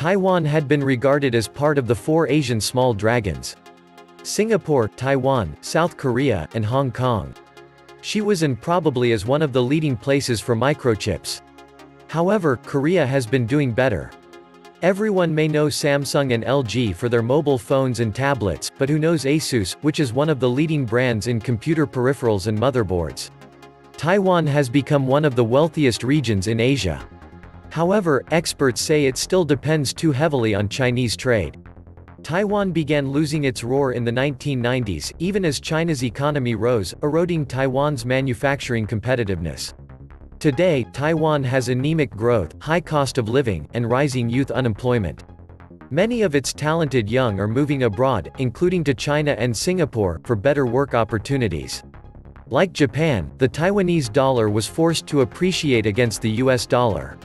Taiwan had been regarded as part of the four Asian small dragons. Singapore, Taiwan, South Korea, and Hong Kong. She was and probably is one of the leading places for microchips. However, Korea has been doing better. Everyone may know Samsung and LG for their mobile phones and tablets, but who knows Asus, which is one of the leading brands in computer peripherals and motherboards. Taiwan has become one of the wealthiest regions in Asia. However, experts say it still depends too heavily on Chinese trade. Taiwan began losing its roar in the 1990s, even as China's economy rose, eroding Taiwan's manufacturing competitiveness. Today, Taiwan has anemic growth, high cost of living, and rising youth unemployment. Many of its talented young are moving abroad, including to China and Singapore, for better work opportunities. Like Japan, the Taiwanese dollar was forced to appreciate against the US dollar.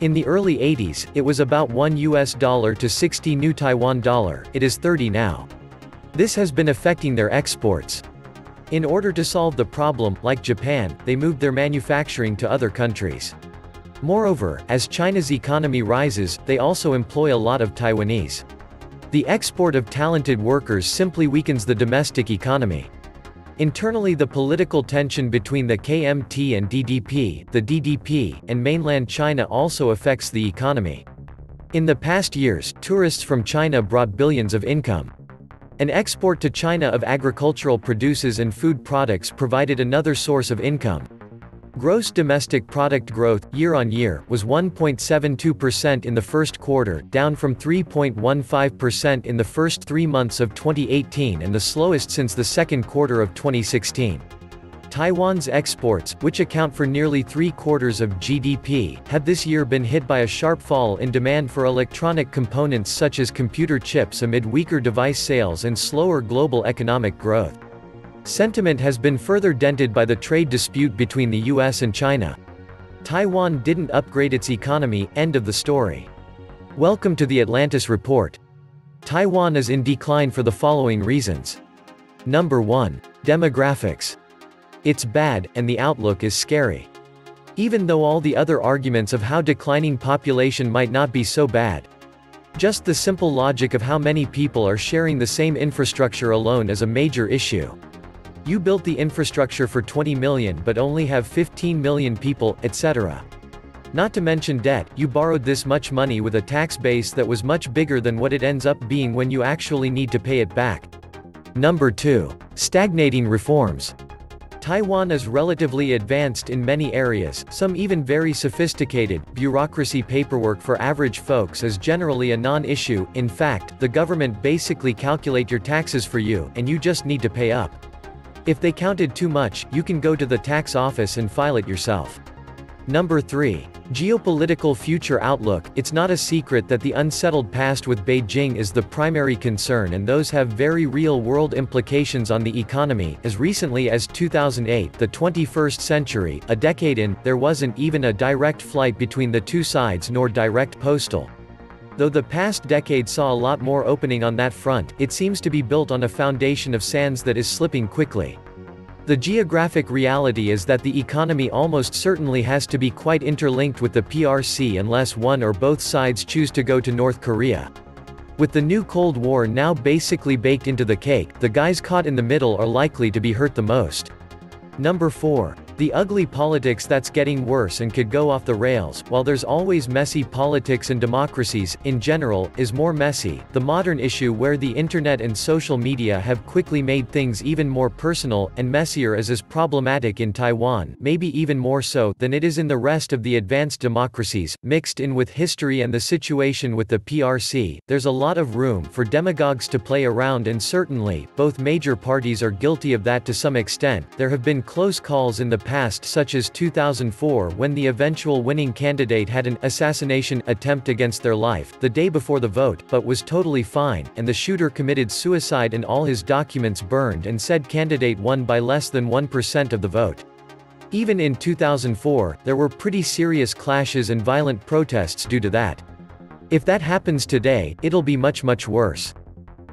In the early 80s, it was about 1 US dollar to 60 new Taiwan dollar, it is 30 now. This has been affecting their exports. In order to solve the problem, like Japan, they moved their manufacturing to other countries. Moreover, as China's economy rises, they also employ a lot of Taiwanese. The export of talented workers simply weakens the domestic economy. Internally the political tension between the KMT and DDP, the DDP, and mainland China also affects the economy. In the past years, tourists from China brought billions of income. An export to China of agricultural produces and food products provided another source of income. Gross domestic product growth, year-on-year, was 1.72% in the first quarter, down from 3.15% in the first three months of 2018 and the slowest since the second quarter of 2016. Taiwan's exports, which account for nearly three-quarters of GDP, have this year been hit by a sharp fall in demand for electronic components such as computer chips amid weaker device sales and slower global economic growth. Sentiment has been further dented by the trade dispute between the US and China. Taiwan didn't upgrade its economy, end of the story. Welcome to the Atlantis Report. Taiwan is in decline for the following reasons. Number 1. Demographics. It's bad, and the outlook is scary. Even though all the other arguments of how declining population might not be so bad. Just the simple logic of how many people are sharing the same infrastructure alone is a major issue. You built the infrastructure for 20 million but only have 15 million people, etc. Not to mention debt, you borrowed this much money with a tax base that was much bigger than what it ends up being when you actually need to pay it back. Number 2. Stagnating reforms. Taiwan is relatively advanced in many areas, some even very sophisticated. Bureaucracy paperwork for average folks is generally a non-issue, in fact, the government basically calculate your taxes for you, and you just need to pay up. If they counted too much, you can go to the tax office and file it yourself. Number 3. Geopolitical future outlook It's not a secret that the unsettled past with Beijing is the primary concern and those have very real-world implications on the economy. As recently as 2008, the 21st century, a decade in, there wasn't even a direct flight between the two sides nor direct postal. Though the past decade saw a lot more opening on that front, it seems to be built on a foundation of sands that is slipping quickly. The geographic reality is that the economy almost certainly has to be quite interlinked with the PRC unless one or both sides choose to go to North Korea. With the new Cold War now basically baked into the cake, the guys caught in the middle are likely to be hurt the most. Number 4. The ugly politics that's getting worse and could go off the rails, while there's always messy politics and democracies, in general, is more messy. The modern issue where the internet and social media have quickly made things even more personal, and messier is as problematic in Taiwan, maybe even more so, than it is in the rest of the advanced democracies, mixed in with history and the situation with the PRC, there's a lot of room for demagogues to play around and certainly, both major parties are guilty of that to some extent. There have been close calls in the past such as 2004 when the eventual winning candidate had an assassination attempt against their life, the day before the vote, but was totally fine, and the shooter committed suicide and all his documents burned and said candidate won by less than 1% of the vote. Even in 2004, there were pretty serious clashes and violent protests due to that. If that happens today, it'll be much much worse.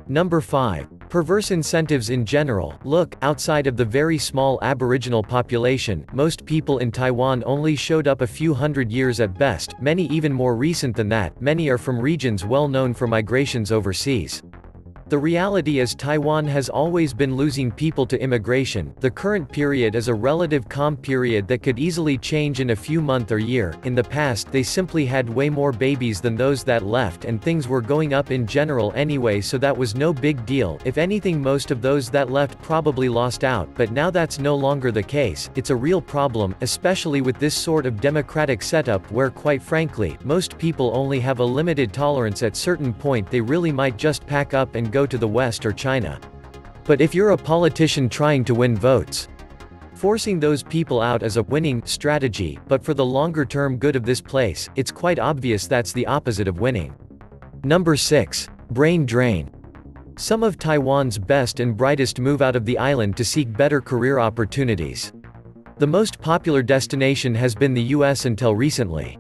Number 5. Perverse incentives in general. Look, outside of the very small Aboriginal population, most people in Taiwan only showed up a few hundred years at best, many even more recent than that, many are from regions well known for migrations overseas. The reality is Taiwan has always been losing people to immigration, the current period is a relative calm period that could easily change in a few month or year, in the past they simply had way more babies than those that left and things were going up in general anyway so that was no big deal, if anything most of those that left probably lost out, but now that's no longer the case, it's a real problem, especially with this sort of democratic setup where quite frankly, most people only have a limited tolerance at certain point. They really might just pack up and to the West or China. But if you're a politician trying to win votes, forcing those people out is a winning strategy, but for the longer term good of this place, it's quite obvious that's the opposite of winning. Number 6. Brain drain. Some of Taiwan's best and brightest move out of the island to seek better career opportunities. The most popular destination has been the US until recently.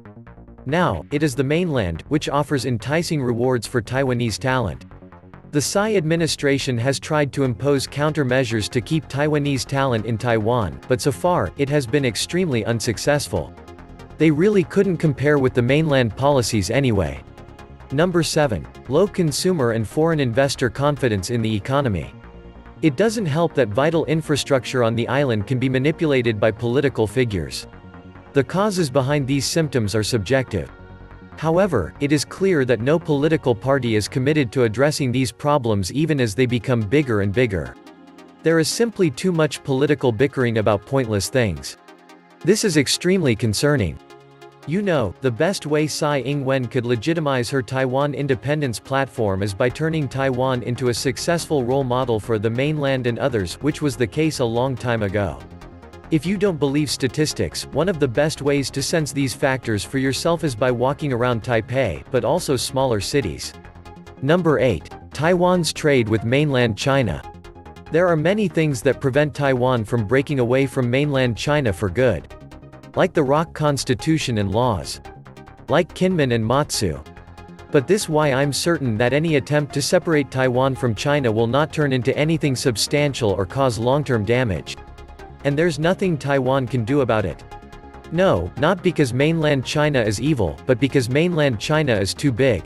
Now, it is the mainland, which offers enticing rewards for Taiwanese talent. The Tsai administration has tried to impose countermeasures to keep Taiwanese talent in Taiwan, but so far, it has been extremely unsuccessful. They really couldn't compare with the mainland policies anyway. Number 7. Low consumer and foreign investor confidence in the economy. It doesn't help that vital infrastructure on the island can be manipulated by political figures. The causes behind these symptoms are subjective. However, it is clear that no political party is committed to addressing these problems even as they become bigger and bigger. There is simply too much political bickering about pointless things. This is extremely concerning. You know, the best way Tsai Ing-wen could legitimize her Taiwan independence platform is by turning Taiwan into a successful role model for the mainland and others, which was the case a long time ago. If you don't believe statistics, one of the best ways to sense these factors for yourself is by walking around Taipei, but also smaller cities. Number 8. Taiwan's trade with mainland China. There are many things that prevent Taiwan from breaking away from mainland China for good. Like the ROC Constitution and laws. Like Kinmen and Matsu. But this why I'm certain that any attempt to separate Taiwan from China will not turn into anything substantial or cause long-term damage. And there's nothing Taiwan can do about it. No, not because mainland China is evil, but because mainland China is too big.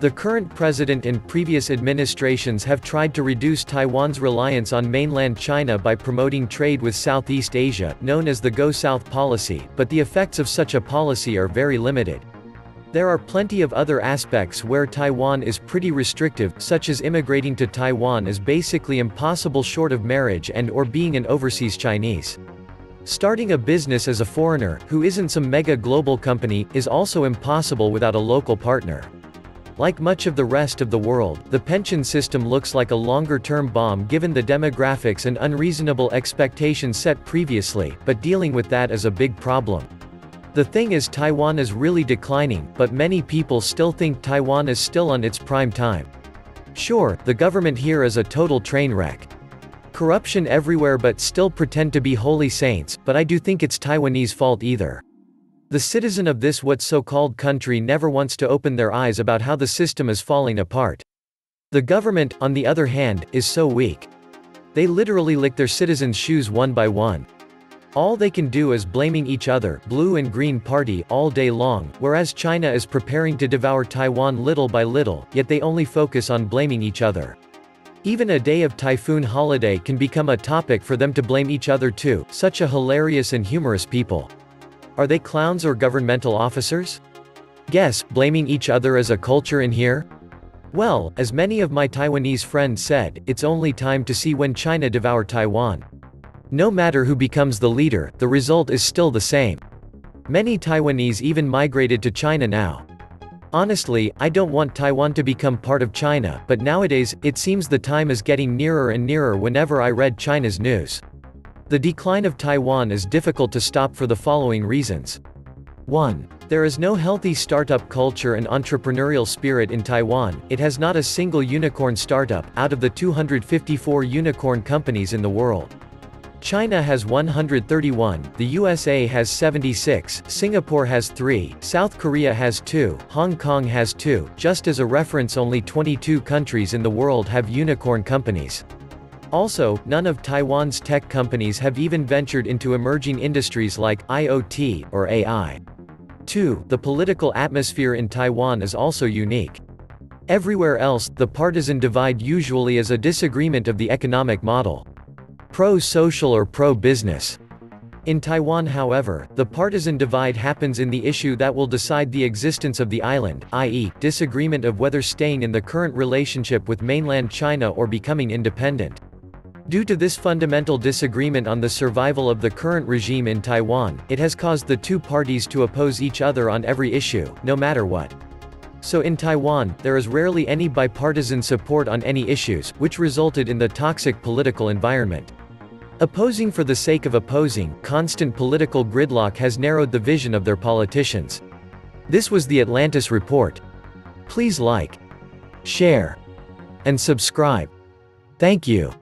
The current president and previous administrations have tried to reduce Taiwan's reliance on mainland China by promoting trade with Southeast Asia, known as the Go South policy, but the effects of such a policy are very limited. There are plenty of other aspects where Taiwan is pretty restrictive, such as immigrating to Taiwan is basically impossible short of marriage and or being an overseas Chinese. Starting a business as a foreigner, who isn't some mega global company, is also impossible without a local partner. Like much of the rest of the world, the pension system looks like a longer-term bomb given the demographics and unreasonable expectations set previously, but dealing with that is a big problem. The thing is Taiwan is really declining, but many people still think Taiwan is still on its prime time. Sure, the government here is a total train wreck. Corruption everywhere but still pretend to be holy saints, but I do think it's Taiwanese fault either. The citizen of this what so-called country never wants to open their eyes about how the system is falling apart. The government, on the other hand, is so weak. They literally lick their citizens' shoes one by one. All they can do is blaming each other, blue and green party, all day long, whereas China is preparing to devour Taiwan little by little, yet they only focus on blaming each other. Even a day of typhoon holiday can become a topic for them to blame each other too, such a hilarious and humorous people. Are they clowns or governmental officers? Guess, blaming each other as a culture in here? Well, as many of my Taiwanese friends said, it's only time to see when China devour Taiwan. No matter who becomes the leader, the result is still the same. Many Taiwanese even migrated to China now. Honestly, I don't want Taiwan to become part of China, but nowadays, it seems the time is getting nearer and nearer whenever I read China's news. The decline of Taiwan is difficult to stop for the following reasons. 1. There is no healthy startup culture and entrepreneurial spirit in Taiwan, it has not a single unicorn startup, out of the 254 unicorn companies in the world. China has 131, the USA has 76, Singapore has 3, South Korea has 2, Hong Kong has 2, just as a reference only 22 countries in the world have unicorn companies. Also, none of Taiwan's tech companies have even ventured into emerging industries like IoT or AI. 2. The political atmosphere in Taiwan is also unique. Everywhere else, the partisan divide usually is a disagreement of the economic model pro-social or pro-business. In Taiwan however, the partisan divide happens in the issue that will decide the existence of the island, i.e., disagreement of whether staying in the current relationship with mainland China or becoming independent. Due to this fundamental disagreement on the survival of the current regime in Taiwan, it has caused the two parties to oppose each other on every issue, no matter what. So in Taiwan, there is rarely any bipartisan support on any issues, which resulted in the toxic political environment. Opposing for the sake of opposing, constant political gridlock has narrowed the vision of their politicians. This was the Atlantis Report. Please like, share, and subscribe. Thank you.